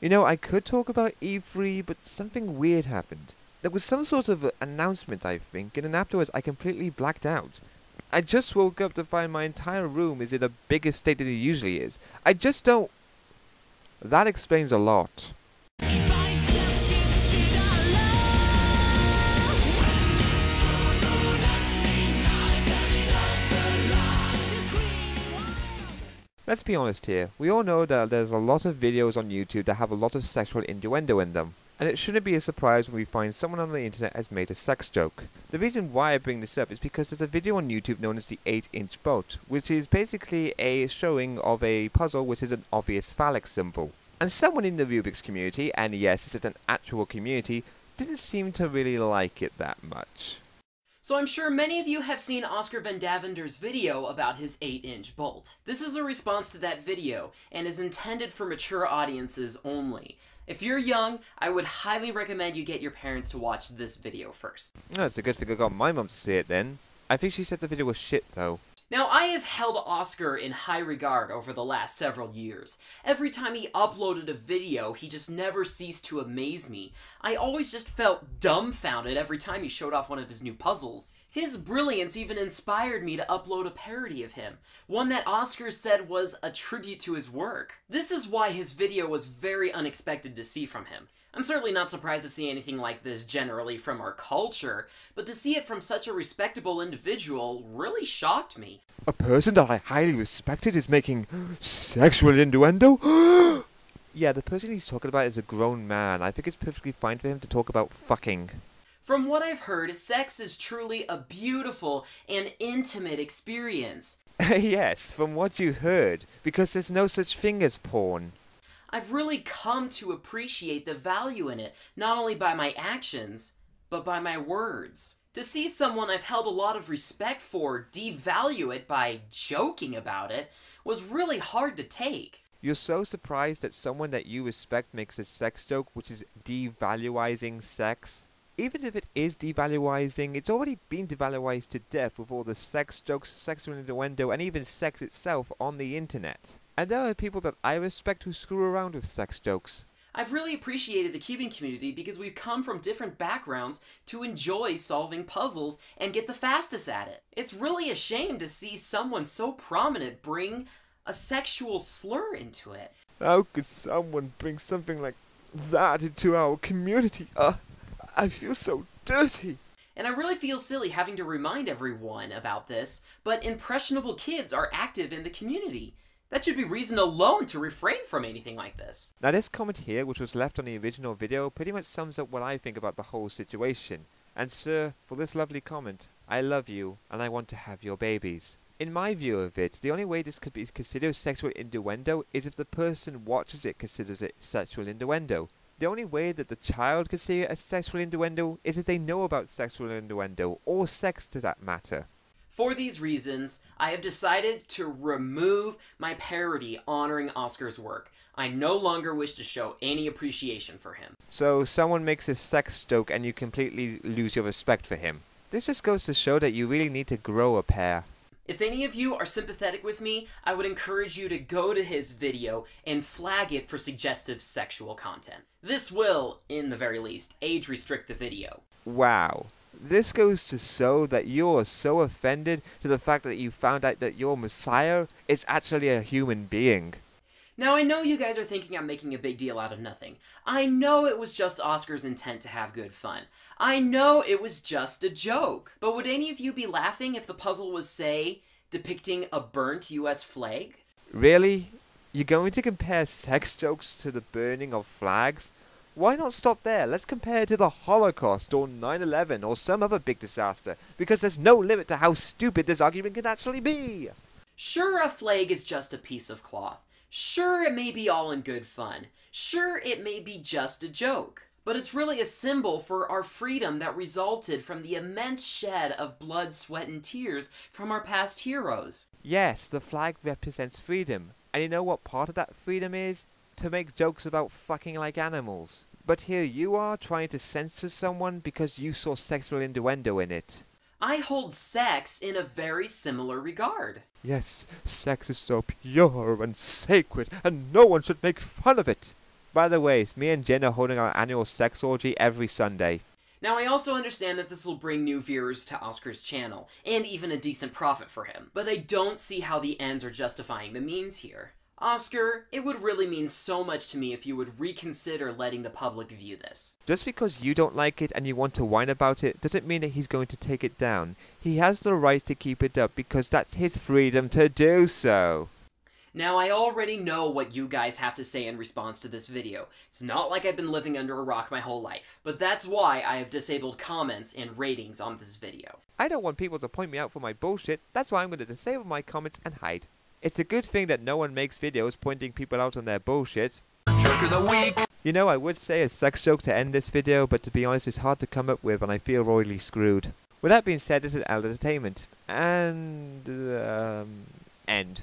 You know, I could talk about E3, but something weird happened. There was some sort of uh, announcement, I think, and then afterwards I completely blacked out. I just woke up to find my entire room is in a bigger state than it usually is. I just don't... That explains a lot. Let's be honest here, we all know that there's a lot of videos on YouTube that have a lot of sexual innuendo in them, and it shouldn't be a surprise when we find someone on the internet has made a sex joke. The reason why I bring this up is because there's a video on YouTube known as the 8 inch bolt, which is basically a showing of a puzzle which is an obvious phallic symbol. And someone in the Rubik's community, and yes, this is an actual community, didn't seem to really like it that much. So I'm sure many of you have seen Oscar Van Deventer's video about his 8-inch bolt. This is a response to that video, and is intended for mature audiences only. If you're young, I would highly recommend you get your parents to watch this video first. Oh, it's a good thing I got my mum to see it then. I think she said the video was shit though. Now, I have held Oscar in high regard over the last several years. Every time he uploaded a video, he just never ceased to amaze me. I always just felt dumbfounded every time he showed off one of his new puzzles. His brilliance even inspired me to upload a parody of him, one that Oscar said was a tribute to his work. This is why his video was very unexpected to see from him. I'm certainly not surprised to see anything like this generally from our culture, but to see it from such a respectable individual really shocked me. A person that I highly respected is making sexual innuendo? yeah, the person he's talking about is a grown man. I think it's perfectly fine for him to talk about fucking. From what I've heard, sex is truly a beautiful and intimate experience. yes, from what you heard, because there's no such thing as porn. I've really come to appreciate the value in it, not only by my actions, but by my words. To see someone I've held a lot of respect for devalue it by joking about it was really hard to take. You're so surprised that someone that you respect makes a sex joke which is devaluizing sex? Even if it is devaluizing, it's already been devaluized to death with all the sex jokes, sexual innuendo, and even sex itself on the internet. And there are people that I respect who screw around with sex jokes. I've really appreciated the cubing community because we've come from different backgrounds to enjoy solving puzzles and get the fastest at it. It's really a shame to see someone so prominent bring a sexual slur into it. How could someone bring something like that into our community? Uh, I feel so dirty. And I really feel silly having to remind everyone about this, but impressionable kids are active in the community. That should be reason alone to refrain from anything like this. Now this comment here, which was left on the original video, pretty much sums up what I think about the whole situation. And sir, for this lovely comment, I love you, and I want to have your babies. In my view of it, the only way this could be considered sexual innuendo is if the person watches it considers it sexual innuendo. The only way that the child could see it as sexual innuendo is if they know about sexual innuendo, or sex to that matter. For these reasons, I have decided to remove my parody honoring Oscar's work. I no longer wish to show any appreciation for him. So someone makes a sex joke and you completely lose your respect for him. This just goes to show that you really need to grow a pair. If any of you are sympathetic with me, I would encourage you to go to his video and flag it for suggestive sexual content. This will, in the very least, age restrict the video. Wow. This goes to show that you're so offended to the fact that you found out that your Messiah is actually a human being. Now, I know you guys are thinking I'm making a big deal out of nothing. I know it was just Oscar's intent to have good fun. I know it was just a joke. But would any of you be laughing if the puzzle was, say, depicting a burnt US flag? Really? You're going to compare sex jokes to the burning of flags? Why not stop there? Let's compare it to the Holocaust or 9-11 or some other big disaster, because there's no limit to how stupid this argument can actually be. Sure, a flag is just a piece of cloth. Sure, it may be all in good fun. Sure, it may be just a joke. But it's really a symbol for our freedom that resulted from the immense shed of blood, sweat, and tears from our past heroes. Yes, the flag represents freedom. And you know what part of that freedom is? To make jokes about fucking like animals. But here you are trying to censor someone because you saw sexual innuendo in it. I hold sex in a very similar regard. Yes, sex is so pure and sacred, and no one should make fun of it. By the way, me and Jen are holding our annual sex orgy every Sunday. Now, I also understand that this will bring new viewers to Oscar's channel, and even a decent profit for him, but I don't see how the ends are justifying the means here. Oscar, it would really mean so much to me if you would reconsider letting the public view this. Just because you don't like it and you want to whine about it doesn't mean that he's going to take it down. He has the right to keep it up because that's his freedom to do so. Now, I already know what you guys have to say in response to this video. It's not like I've been living under a rock my whole life. But that's why I have disabled comments and ratings on this video. I don't want people to point me out for my bullshit, that's why I'm going to disable my comments and hide. It's a good thing that no one makes videos pointing people out on their bullshit. The week. You know, I would say a sex joke to end this video, but to be honest, it's hard to come up with and I feel royally screwed. With that being said, this is L Entertainment. And, um, end.